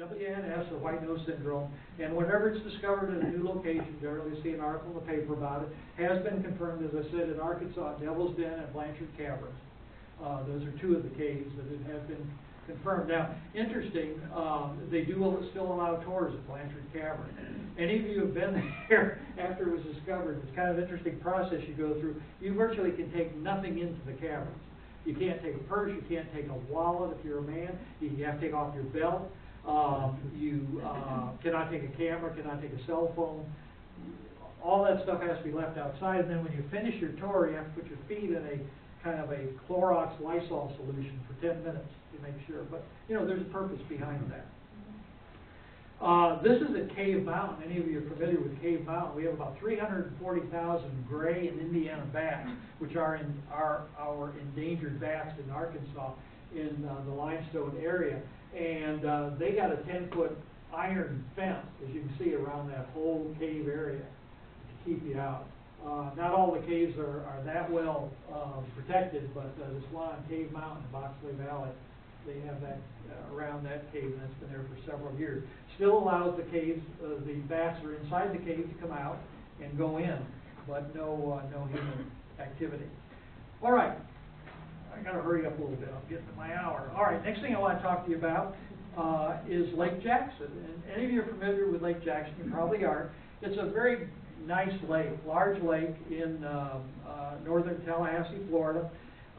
WNS, or white nose syndrome, and whenever it's discovered in a new location, generally see an article in the paper about it, has been confirmed, as I said, in Arkansas, Devil's Den and Blanchard Caverns. Uh, those are two of the caves that it has been confirmed. Now, interesting, um, they do still allow tours at Blanchard Cavern. Any of you have been there after it was discovered, it's kind of an interesting process you go through. You virtually can take nothing into the caverns. You can't take a purse, you can't take a wallet if you're a man, you have to take off your belt. Um, you, uh, cannot take a camera, cannot take a cell phone. All that stuff has to be left outside, and then when you finish your tour, you have to put your feet in a kind of a Clorox Lysol solution for ten minutes to make sure, but, you know, there's a purpose behind that. Uh, this is at Cave Mountain, any of you are familiar with Cave Mountain, we have about three hundred and forty thousand gray and Indiana bats, which are in, are our endangered bats in Arkansas, in, uh, the limestone area. And, uh, they got a ten-foot iron fence, as you can see, around that whole cave area to keep you out. Uh, not all the caves are, are that well, uh, protected, but, uh, this one on Cave Mountain, Boxley Valley, they have that, uh, around that cave, and it's been there for several years. Still allows the caves, uh, the bats are inside the cave to come out and go in, but no, uh, no human activity. All right, I gotta hurry up a little bit, I'm getting to my hour. All right, next thing I wanna talk to you about, uh, is Lake Jackson. And any of you are familiar with Lake Jackson, you probably are. It's a very nice lake, large lake in, um, uh, northern Tallahassee, Florida.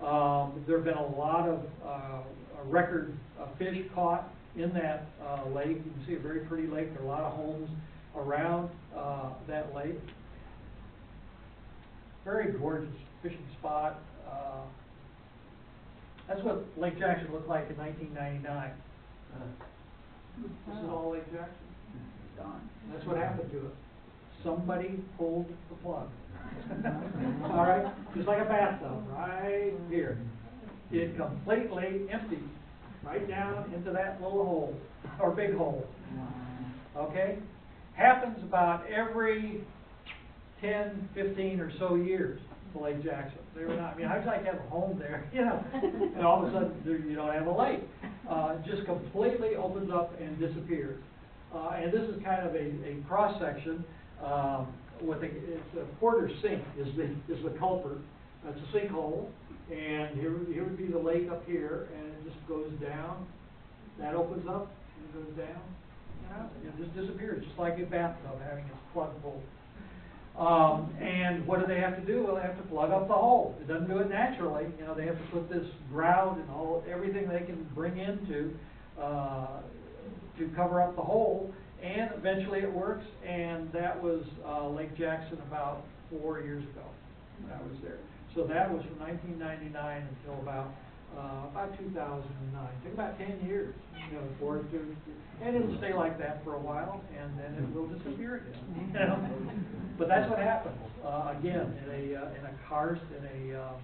Um, there've been a lot of, uh, record uh, fish caught in that, uh, lake. You can see a very pretty lake, there are a lot of homes around, uh, that lake. Very gorgeous fishing spot, uh, that's what Lake Jackson looked like in nineteen ninety-nine. This is all Lake Jackson. That's what happened to it. Somebody pulled the plug. All right, just like a bathtub, right here. It completely emptied, right down into that little hole, or big hole, okay? Happens about every 10, 15 or so years Lake Jackson. They were not, I mean, I'd like to have a home there, you know, and all of a sudden, there- you don't have a lake. Uh, just completely opens up and disappears. Uh, and this is kind of a, a cross-section, um, with a, it's a quarter sink is the, is the culprit. It's a sinkhole, and here, would- here would be the lake up here, and it just goes down. That opens up, and it goes down, and and it just disappears, just like a bathtub having its plug full. Um, and what do they have to do? Well, they have to plug up the hole. It doesn't do it naturally, you know, they have to put this grout and all, everything they can bring into, uh, to cover up the hole, and eventually it works, and that was, uh, Lake Jackson about four years ago, when I was there. So that was from nineteen ninety-nine until about, uh, about two thousand and nine, took about ten years, you know, for it to, and it'll stay like that for a while, and then it will disappear again, you know? But that's what happens, uh, again, in a, uh, in a karst, in a, um,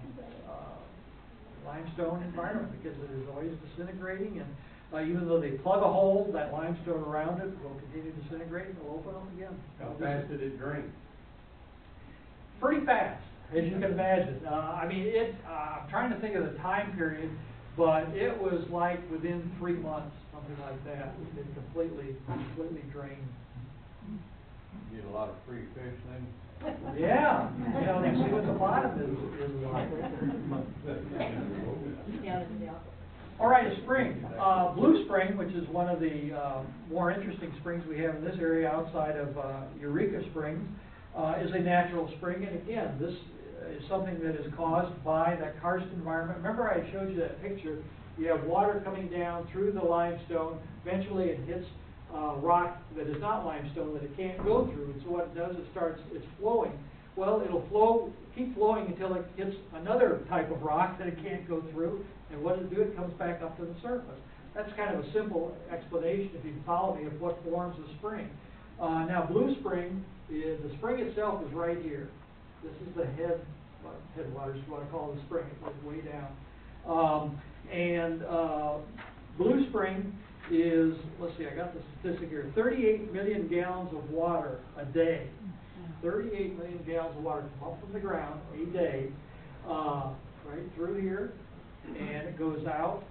uh, limestone environment, because it is always disintegrating, and, uh, even though they plug a hole, that limestone around it will continue to disintegrate, and it'll open up again. How fast did it drain? Pretty fast, as you can imagine, uh, I mean, it, uh, I'm trying to think of the time period, but it was like within three months, something like that, it completely, completely drained. You Get a lot of free fish then? Yeah, you know, you see what the bottom is, is like. Yeah, yeah. All right, a spring. Uh, Blue Spring, which is one of the, uh, more interesting springs we have in this area outside of, uh, Eureka Springs, uh, is a natural spring, and again, this is something that is caused by that karst environment. Remember I showed you that picture? You have water coming down through the limestone, eventually it hits, uh, rock that is not limestone that it can't go through, and so what it does, it starts, it's flowing. Well, it'll flow, keep flowing until it hits another type of rock that it can't go through, and what does it do? It comes back up to the surface. That's kind of a simple explanation, if you follow me, of what forms a spring. Uh, now, Blue Spring, is the spring itself is right here. This is the head, headwaters, what I call the spring, it goes way down. Um, and, uh, Blue Spring is, let's see, I got the statistic here, thirty-eight million gallons of water a day. Thirty-eight million gallons of water come up from the ground a day, uh, right through here, and it goes out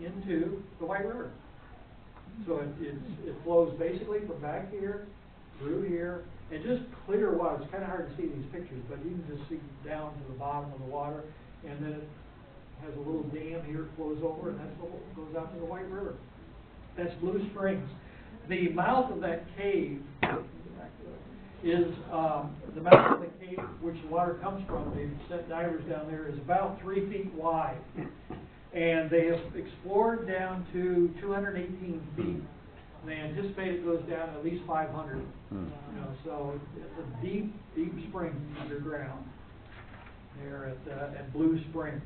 into the White River. So it, it's, it flows basically from back here, through here, and just clear water. It's kinda hard to see these pictures, but you can just see down to the bottom of the water. And then it has a little dam here, it flows over, and that's what goes out to the White River. That's Blue Springs. The mouth of that cave is, um, the mouth of the cave which the water comes from, they've set divers down there, is about three feet wide. And they have explored down to two hundred and eighteen feet. They anticipate it goes down at least five hundred. Hmm. You know, so it's a deep, deep spring underground there at, uh, at Blue Spring.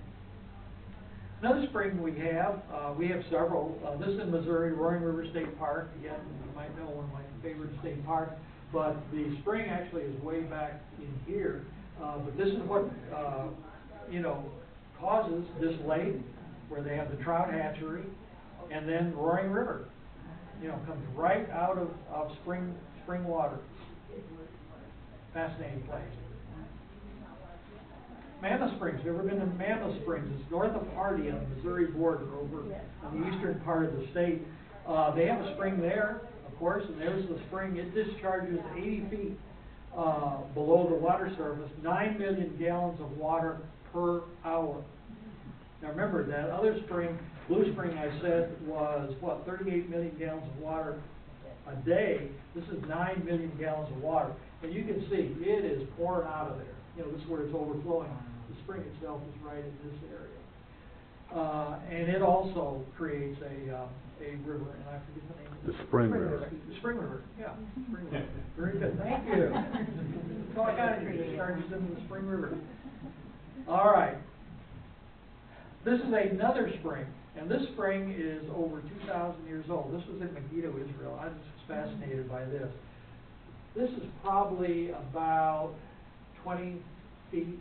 Another spring we have, uh, we have several, uh, this in Missouri, Roaring River State Park, again, you might know one of my favorite state parks, but the spring actually is way back in here, uh, but this is what, uh, you know, causes this lake, where they have the trout hatchery, and then Roaring River, you know, comes right out of, of spring, spring water. Fascinating place. Mammoth Springs, you ever been to Mammoth Springs? It's north of Hardy on the Missouri border over on the eastern part of the state. Uh, they have a spring there, of course, and there's the spring. It discharges eighty feet, uh, below the water surface, nine million gallons of water per hour. Now, remember, that other spring, Blue Spring, I said, was, what, thirty-eight million gallons of water a day. This is nine million gallons of water. And you can see, it is pouring out of there. You know, this is where it's overflowing. The spring itself is right in this area. Uh, and it also creates a, uh, a river, and I forget the name. The it. Spring River. The Spring River, yeah, Spring River. Very good, thank you. That's all I got, it discharges into the Spring River. All right. This is another spring, and this spring is over two thousand years old. This was in Megiddo, Israel. I was fascinated by this. This is probably about twenty feet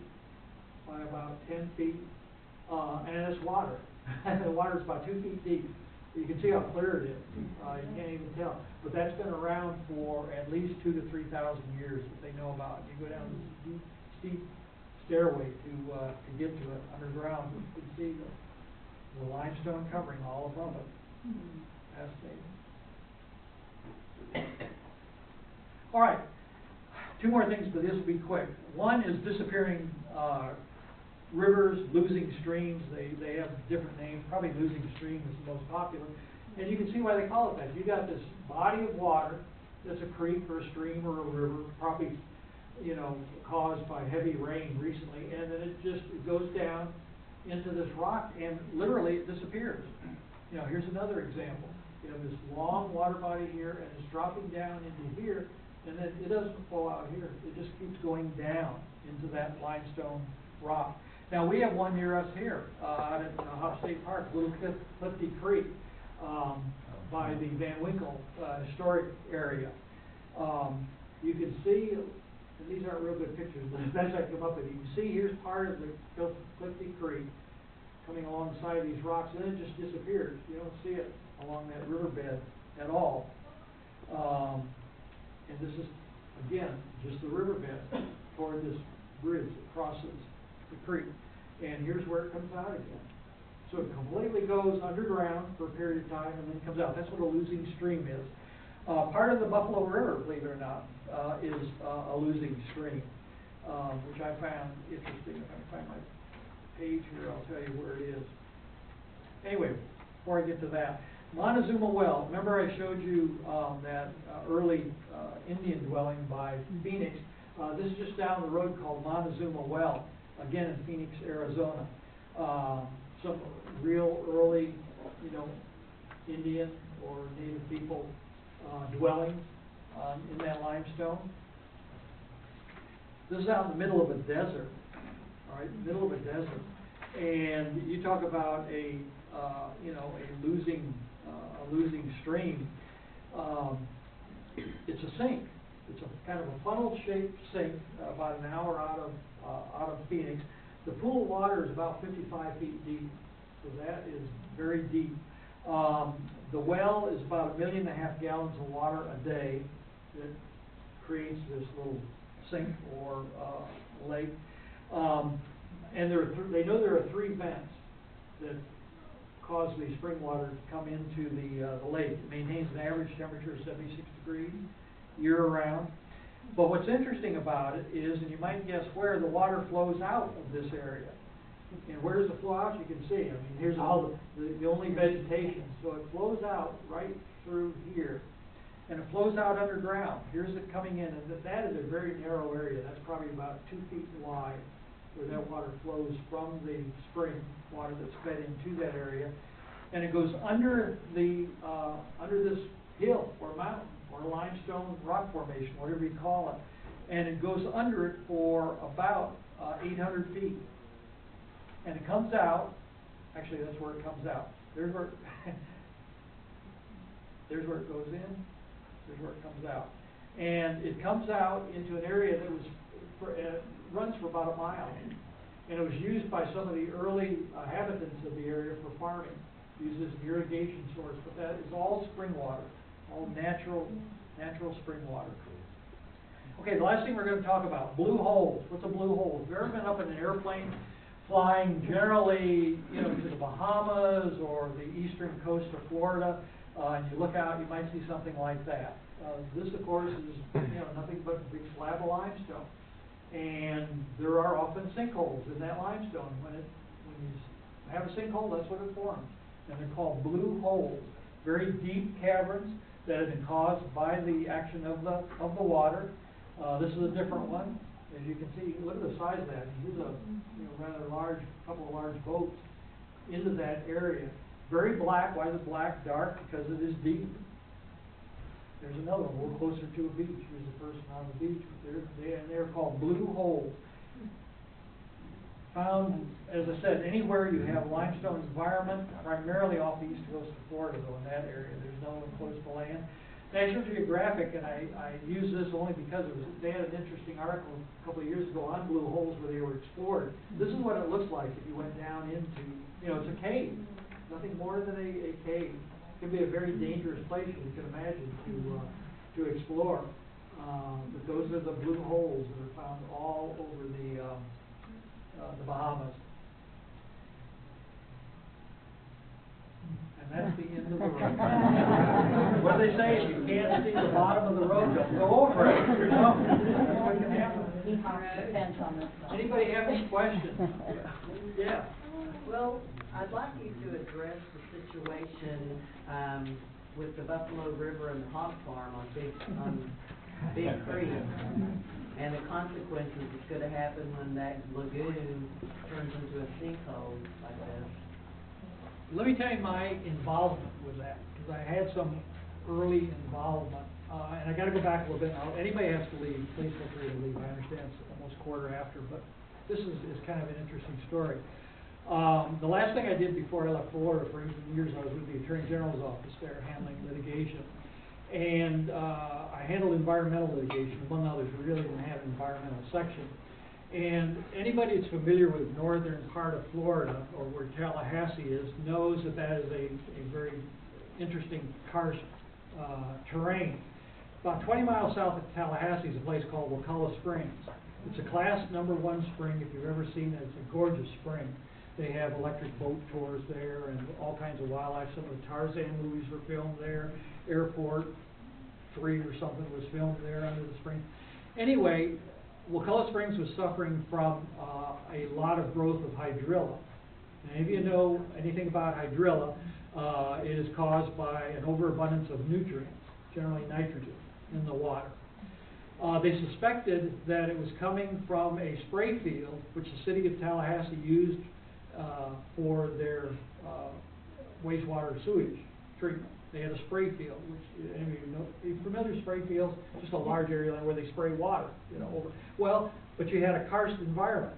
by about ten feet, uh, and it's water. The water's about two feet deep. You can see how clear it is. Uh, you can't even tell. But that's been around for at least two to three thousand years that they know about. You go down this deep, steep stairway to, uh, to get to it underground, you can see the, the limestone covering all above it. Fascinating. All right, two more things, but this will be quick. One is disappearing, uh, rivers, losing streams, they, they have different names, probably losing stream is the most popular. And you can see why they call it that. You got this body of water, that's a creek or a stream or a river, probably, you know, caused by heavy rain recently, and then it just, it goes down into this rock and literally it disappears. You know, here's another example. You have this long water body here and it's dropping down into here, and then it doesn't flow out here. It just keeps going down into that limestone rock. Now, we have one near us here, uh, out at uh, Hobbs State Park, Little Clifty Creek, um, by the Van Winkle, uh, historic area. Um, you can see, and these aren't real good pictures, but as best I can come up with, you can see here's part of the Clif- Clifty Creek coming alongside these rocks, and then it just disappears. You don't see it along that riverbed at all. Um, and this is, again, just the riverbed toward this bridge that crosses the creek. And here's where it comes out again. So it completely goes underground for a period of time and then comes out. That's what a losing stream is. Uh, part of the Buffalo River, believe it or not, uh, is uh, a losing stream, um, which I found interesting. If I find my page here, I'll tell you where it is. Anyway, before I get to that, Montezuma Well, remember I showed you, um, that, uh, early, uh, Indian dwelling by Phoenix? Uh, this is just down the road called Montezuma Well, again in Phoenix, Arizona. Um, some real early, you know, Indian or native people, uh, dwelling, um, in that limestone. This is out in the middle of a desert, all right, middle of a desert. And you talk about a, uh, you know, a losing, uh, a losing stream. Um, it's a sink. It's a kind of a funnel-shaped sink, uh, about an hour out of, uh, out of Phoenix. The pool of water is about fifty-five feet deep, so that is very deep. Um, the well is about a million and a half gallons of water a day that creates this little sink or, uh, lake. Um, and there are, th- they know there are three vents that cause the spring water to come into the, uh, the lake. It maintains an average temperature of seventy-six degrees year-round. But what's interesting about it is, and you might guess where, the water flows out of this area. And where does it flow out? You can see, I mean, here's all the, the, the only vegetation, so it flows out right through here. And it flows out underground, here's it coming in, and that- that is a very narrow area, that's probably about two feet wide, where that water flows from the spring water that's fed into that area. And it goes under the, uh, under this hill or mountain, or limestone rock formation, whatever you call it. And it goes under it for about, uh, eight hundred feet. And it comes out, actually, that's where it comes out. There's where, there's where it goes in, there's where it comes out. And it comes out into an area that was, for, uh, runs for about a mile. And it was used by some of the early uh, of the area for farming, used as an irrigation source, but that is all spring water, all natural, natural spring water. Okay, the last thing we're gonna talk about, blue holes. What's a blue hole? Have you ever been up in an airplane flying generally, you know, to the Bahamas or the eastern coast of Florida, uh, and you look out, you might see something like that. Uh, this, of course, is, you know, nothing but a big slab of limestone. And there are often sinkholes in that limestone. When it, when you have a sinkhole, that's what it forms. And they're called blue holes, very deep caverns that have been caused by the action of the, of the water. Uh, this is a different one. As you can see, look at the size of that. Here's a, you know, rather large, couple of large boats into that area. Very black. Why is it black? Dark, because it is deep. There's another one, little closer to a beach. Here's a person on the beach, but they're, they, and they're called blue holes. Found, as I said, anywhere you have limestone environment, primarily off the east coast of Florida, though, in that area, there's no coastal land. National Geographic, and I, I use this only because it was, they had an interesting article a couple of years ago on blue holes where they were explored. This is what it looks like if you went down into, you know, it's a cave, nothing more than a, a cave. It can be a very dangerous place, as you can imagine, to, uh, to explore. Um, but those are the blue holes that are found all over the, um, uh, the Bahamas. And that's the end of the road. What do they say, if you can't see the bottom of the road, don't go over it, you know? That's what can happen. He talks the fence on this side. Anybody have any questions? Yeah. Well, I'd like you to address the situation, um, with the Buffalo River and the hog farm on Big, on Big Creek, and the consequences that's gonna happen when that lagoon turns into a sinkhole like this. Let me tell you my involvement with that, because I had some early involvement. Uh, and I gotta go back a little bit now. Anybody has to leave, please feel free to leave. I understand it's almost quarter after, but this is, is kind of an interesting story. Um, the last thing I did before I left Florida, for eighteen years, I was with the Attorney General's office there handling litigation. And, uh, I handled environmental litigation, among others, we really didn't have an environmental section. And anybody that's familiar with northern part of Florida, or where Tallahassee is, knows that that is a, a very interesting karst, uh, terrain. About twenty miles south of Tallahassee is a place called Wakulla Springs. It's a class number one spring, if you've ever seen it, it's a gorgeous spring. They have electric boat tours there and all kinds of wildlife, some of the Tarzan movies were filmed there, Airport Three or something was filmed there under the spring. Anyway, Wakulla Springs was suffering from, uh, a lot of growth of hydrilla. And if you know anything about hydrilla, uh, it is caused by an overabundance of nutrients, generally nitrogen, in the water. Uh, they suspected that it was coming from a spray field, which the city of Tallahassee used, uh, for their, uh, wastewater sewage treatment. They had a spray field, which, any of you know, you familiar spray fields? Just a large area where they spray water, you know, over, well, but you had a karst environment.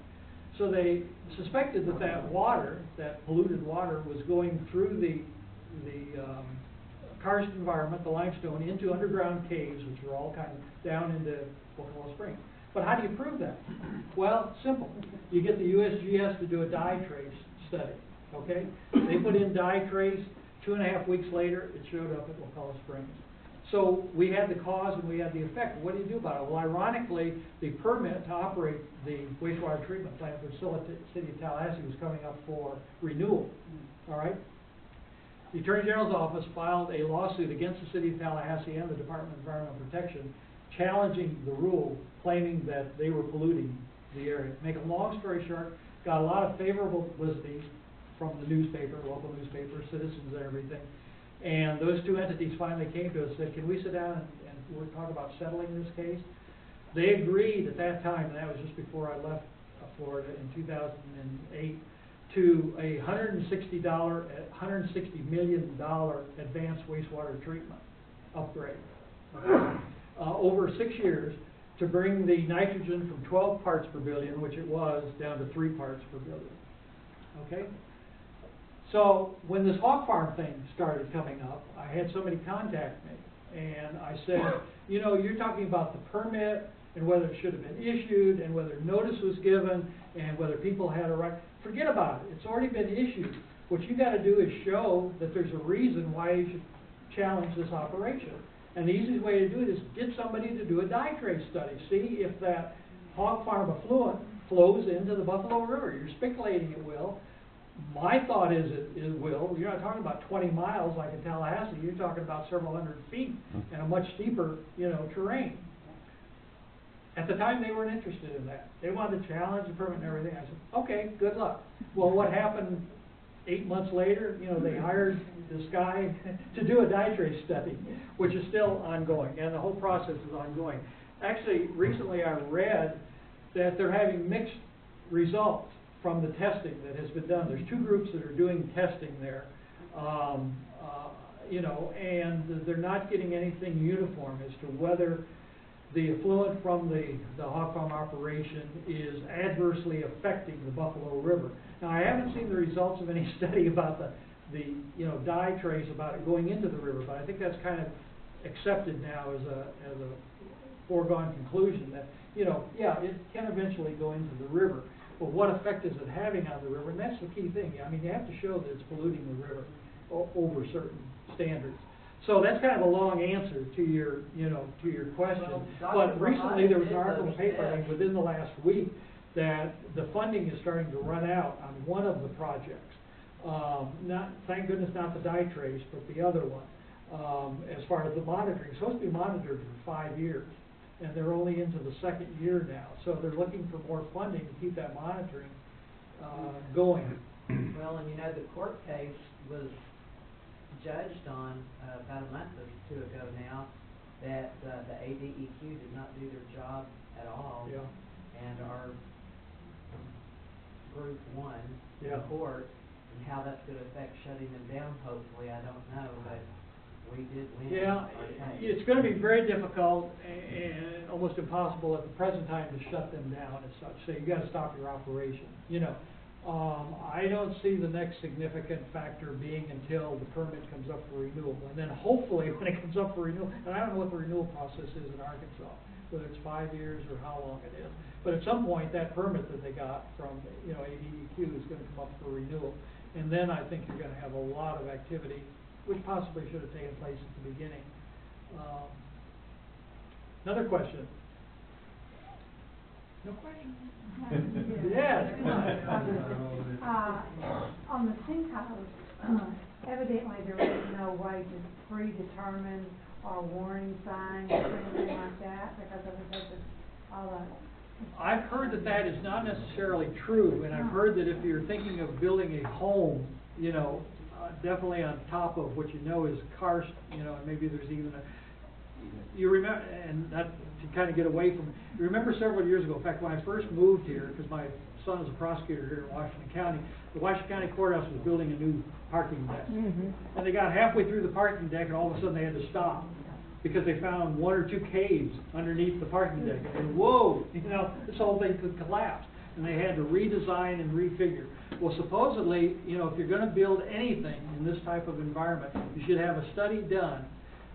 So they suspected that that water, that polluted water, was going through the, the, um, karst environment, the limestone, into underground caves, which were all kind of down into Wakulla Springs. But how do you prove that? Well, simple. You get the USGS to do a dye trace study, okay? They put in dye trace, two and a half weeks later, it showed up at Wakulla Springs. So we had the cause and we had the effect. What do you do about it? Well, ironically, the permit to operate the wastewater treatment plant for the city of Tallahassee was coming up for renewal, mm. all right? the Attorney General's office filed a lawsuit against the city of Tallahassee and the Department of Environmental Protection, challenging the rule, claiming that they were polluting the area. Make a long story short, got a lot of favorable publicity from the newspaper, local newspaper, citizens and everything. And those two entities finally came to us, and said, can we sit down and, and we'll talk about settling this case? They agreed at that time, and that was just before I left uh, Florida in two thousand and eight, to a hundred and sixty dollar, hundred and sixty million dollar advanced wastewater treatment upgrade. Uh, over six years, to bring the nitrogen from twelve parts per billion, which it was, down to three parts per billion. Okay? So, when this hog farm thing started coming up, I had somebody contact me, and I said, you know, you're talking about the permit, and whether it should have been issued, and whether notice was given, and whether people had a right, forget about it, it's already been issued. What you gotta do is show that there's a reason why you should challenge this operation. And the easiest way to do it is get somebody to do a dye trace study, see if that hog farm effluent flows into the Buffalo River. You're speculating it will. My thought is it, it will. You're not talking about twenty miles like in Tallahassee, you're talking about several hundred feet hmm. and a much steeper, you know, terrain. At the time, they weren't interested in that. They wanted to challenge the permit and everything. I said, okay, good luck. Well, what happened eight months later, you know, they hmm. hired this guy to do a dye trace study, which is still ongoing, and the whole process is ongoing. Actually, recently I read that they're having mixed results from the testing that has been done. There's two groups that are doing testing there. Um, uh, you know, and they're not getting anything uniform as to whether the effluent from the, the hog farm operation is adversely affecting the Buffalo River. Now, I haven't seen the results of any study about the, the, you know, dye trace about it going into the river, but I think that's kind of accepted now as a, as a foregone conclusion that, you know, yeah, it can eventually go into the river, but what effect is it having on the river? And that's the key thing. I mean, you have to show that it's polluting the river o- over certain standards. So that's kind of a long answer to your, you know, to your question. Well, But recently, there was an article in the paper, I think, those within the last week, that the funding is starting to run out on one of the projects. Um, not, thank goodness not the dye trace, but the other one. Um, as far as the monitoring, it's supposed to be monitored for five years, and they're only into the second year now. So they're looking for more funding to keep that monitoring, uh, going. Well, and you know, the court case was judged on, uh, about a month or two ago now, that, uh, the ADEQ did not do their job at all. Yeah. And our group won in Yeah. court, and how that's gonna affect shutting them down, hopefully, I don't know, but we did win. Yeah, it's gonna be very difficult and almost impossible at the present time to shut them down as such, so you gotta stop your operation, you know. Um, I don't see the next significant factor being until the permit comes up for renewal, and then hopefully when it comes up for renewal, and I don't know what the renewal process is in Arkansas, whether it's five years or how long it is, but at some point, that permit that they got from, you know, ADEQ is gonna come up for renewal, and then I think you're gonna have a lot of activity, which possibly should have taken place at the beginning. Um, Another question? No question? Yes, come on. Uh, on the sinkholes, uh, evidently there is no way to predetermine or warning signs or anything like that, because of the, all the. I've heard that that is not necessarily true, and I've heard that if you're thinking of building a home, you know, definitely on top of what you know is karst, you know, and maybe there's even a, you remember, and not to kind of get away from, you remember several years ago, in fact, when I first moved here, because my son is a prosecutor here in Washington County, the Washington County Courthouse was building a new parking deck. Mm-hmm. And they got halfway through the parking deck, and all of a sudden they had to stop, because they found one or two caves underneath the parking deck, and whoa, you know, this whole thing could collapse, and they had to redesign and refigure. Well, supposedly, you know, if you're gonna build anything in this type of environment, you should have a study done,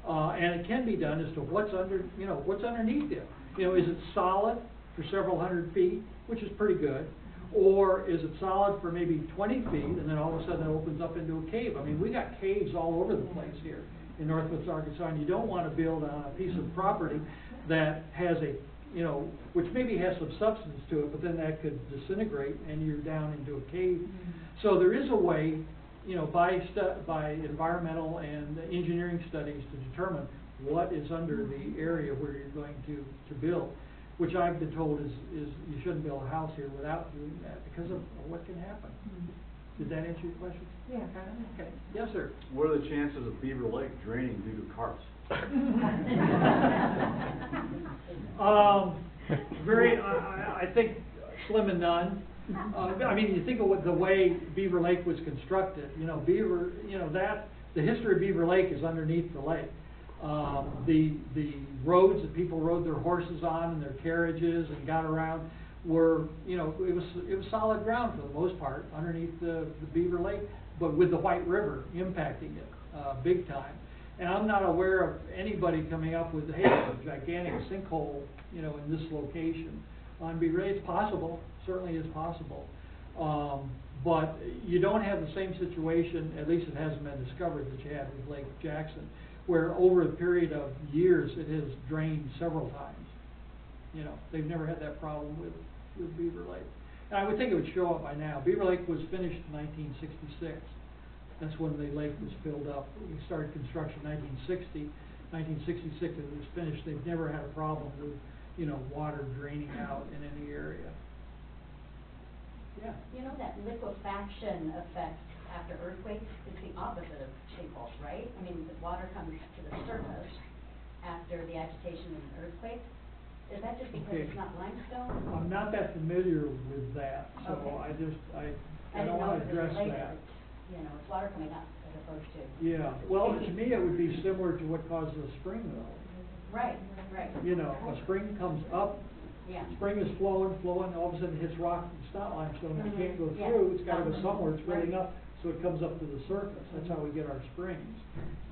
uh, and it can be done as to what's under, you know, what's underneath it. You know, is it solid for several hundred feet, which is pretty good? Or is it solid for maybe twenty feet, and then all of a sudden it opens up into a cave? I mean, we got caves all over the place here in northwest Arkansas, and you don't wanna build on a piece of property that has a, you know, which maybe has some substance to it, but then that could disintegrate and you're down into a cave. Mm-hmm. So there is a way you know, by stu- by environmental and engineering studies to determine what is under the mm-hmm. area where you're going to, to build, which I've been told is, is you shouldn't build a house here without doing that because of what can happen. Mm-hmm. Did that answer your question? Yeah, kind. Okay, yes, sir. What are the chances of Beaver Lake draining due to karst? Um, very, I, I, think slim and none. Uh, I mean, you think of what, the way Beaver Lake was constructed, you know, Beaver, you know, that, the history of Beaver Lake is underneath the lake. Um, the, the roads that people rode their horses on and their carriages and got around were, you know, it was, it was solid ground for the most part underneath the, the Beaver Lake, but with the White River impacting it, uh, big time. And I'm not aware of anybody coming up with, hey, a gigantic sinkhole, you know, in this location. On Beaver Lake, it's possible, certainly is possible. Um, but you don't have the same situation, at least it hasn't been discovered, that you had with Lake Jackson, where over a period of years, it has drained several times. You know, they've never had that problem with, with Beaver Lake. And I would think it would show up by now. Beaver Lake was finished in nineteen sixty-six. That's when the lake was filled up. We started construction in 1960. 1966 it was finished. They've never had a problem with, you know, water draining out in any area. Yeah. You know that liquefaction effect after earthquakes is the opposite of sinkholes, right? I mean, the water comes to the surface after the agitation of an earthquake. Is that just because Okay. it's not limestone? I'm not that familiar with that, so Okay. I just, I, I don't it was address that. You know, it's water coming up as opposed to. Yeah, well, to me, it would be similar to what causes a spring though. Right, right. You know, a spring comes up, Yeah. spring is flowing, flowing, all of a sudden hits rock, it's not limestone, and it can't go Mhm, yeah. through, it's gotta go somewhere, it's filling up, so it comes up to the surface, that's how we get our springs.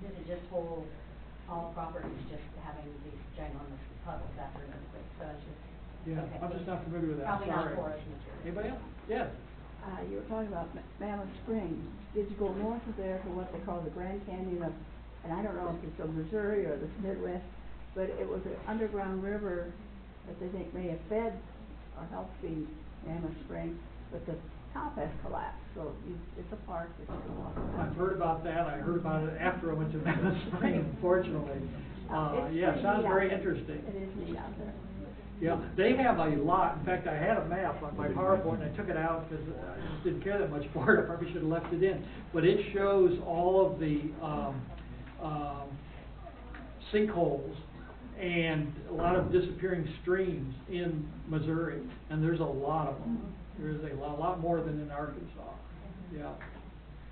This is just whole, all properties just having these ginormous puddles after an earthquake, so it's just. Yeah, okay. I'm just not familiar with that, Probably not sorry. porous material. Anybody else? Yes. Uh, you were talking about Ma- Mammoth Spring. Did you go north of there to what they call the Grand Canyon of, and I don't know if it's of Missouri or the Midwest, but it was an underground river that they think may have fed or helped feed Mammoth Spring, but the top has collapsed, so you, it's a park that you can walk around. I've heard about that, I heard about it after I went to Mammoth Spring, unfortunately. Uh, It's yeah, pretty sounds neat out very there. interesting. It is neat out there. Yeah, they have a lot, in fact, I had a map on my PowerPoint, and I took it out because I just didn't care that much for it, I probably should have left it in. But it shows all of the, um, um, sinkholes and a lot of disappearing streams in Missouri, and there's a lot of them. There's a lot, lot more than in Arkansas, yeah.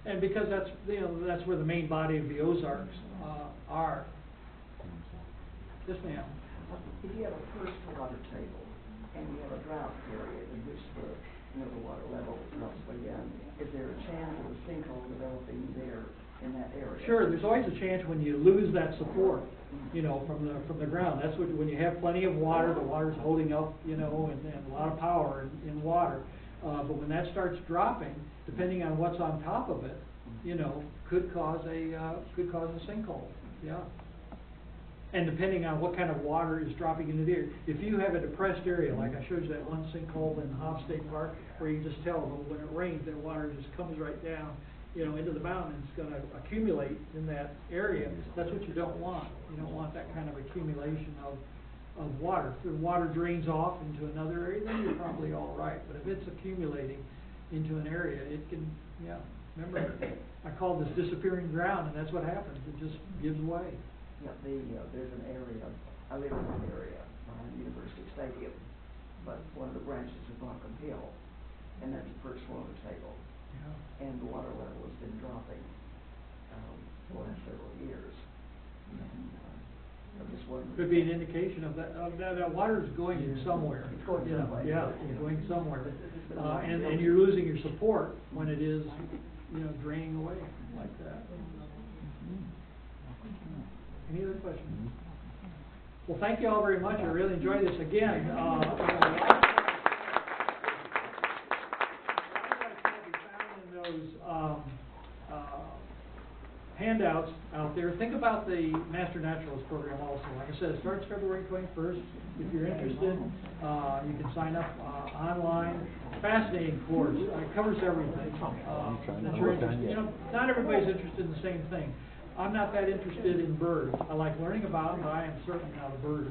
And because that's, you know, that's where the main body of the Ozarks, uh, are. Yes, ma'am. If you have a first water table and you have a drought period in which the, you know, the water level drops down, is there a chance of a sinkhole developing there in that area? Sure, there's always a chance when you lose that support, you know, from the, from the ground. That's what, when you have plenty of water, the water's holding up, you know, and, and a lot of power in, in water. Uh, but when that starts dropping, depending on what's on top of it, you know, could cause a, uh, could cause a sinkhole, yeah. And depending on what kind of water is dropping into the air. If you have a depressed area, like I showed you that one sinkhole in Hobbs State Park, where you just tell that when it rains, that water just comes right down, you know, into the mountain, it's gonna accumulate in that area. That's what you don't want. You don't want that kind of accumulation of, of water. If the water drains off into another area, then you're probably all right. But if it's accumulating into an area, it can, yeah, remember, I call this disappearing ground, and that's what happens. It just gives way. Yeah, the, uh, there's an area, I live in an area behind University Stadium, but one of the branches of Buncombe Hill, and that's the first water table. And the water level has been dropping, um, for the last several years. And, uh, I'm just wondering. Could be an indication of that, of that, that water's going somewhere. It's going Yeah, somewhere. Yeah, it's going somewhere. Uh, and, and you're losing your support when it is, you know, draining away like that. Any other questions? Well, thank you all very much, I really enjoyed this again, uh. you know, a lot of- a lot of what's gonna in those, um, uh, handouts out there. Think about the Master Naturalist Program also. Like I said, it starts February twenty-first. If you're interested, uh, you can sign up, uh, online. Fascinating course, it covers everything, uh, that you're interested, you know, not everybody's interested in the same thing. I'm not that interested in birds. I like learning about them, but I am certainly not a birder.